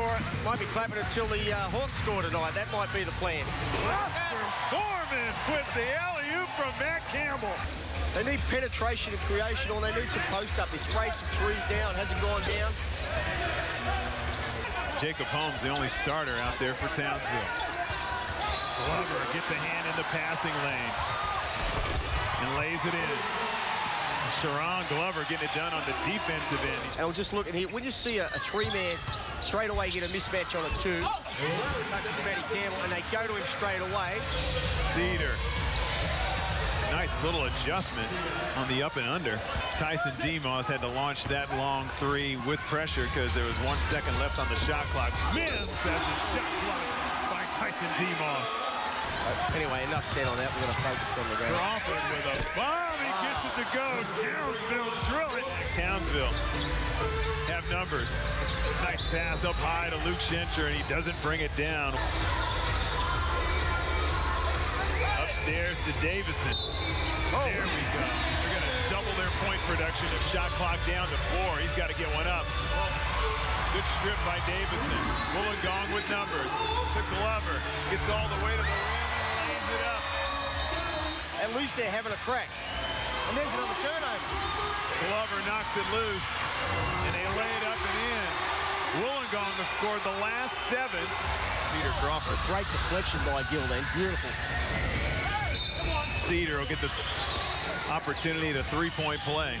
score it. Might be clapping until the uh, Hawks score tonight. That might be the plan. Forman with the alley-oop from Matt Campbell. They need penetration and creation, or they need some post-up. They sprayed some threes down. Hasn't gone down. Jacob Holmes, the only starter out there for Townsville. Glover gets a hand in the passing lane and lays it in. Sherron Glover getting it done on the defensive end. And we'll just look at here. When you see a, a three-man straight away get a mismatch on a two, such as Matty Campbell, and they go to him straight away. Cedar. Nice little adjustment on the up and under. Tyson Demos had to launch that long three with pressure because there was one second left on the shot clock. Mims has a shot clock by Tyson Demos. Uh, anyway, enough said on that. We're going to focus on the ground. Crawford with a bomb. He gets it to go. Townsville drill it. Townsville have numbers. Nice pass up high to Luke Schenscher, and he doesn't bring it down. Upstairs to Davidson. Oh. There we go. They're going to double their point production. A shot clock down to four. He's got to get one up. Good strip by Davidson. Wollongong with numbers. To Glover. Gets all the way to the rim it up. At least they're having a crack. And there's another turnover. Glover knocks it loose, and they lay it up and in. Wollongong have scored the last seven. Peter Crawford. Great deflection by Gildan. Beautiful. Cedar will get the opportunity to three-point play.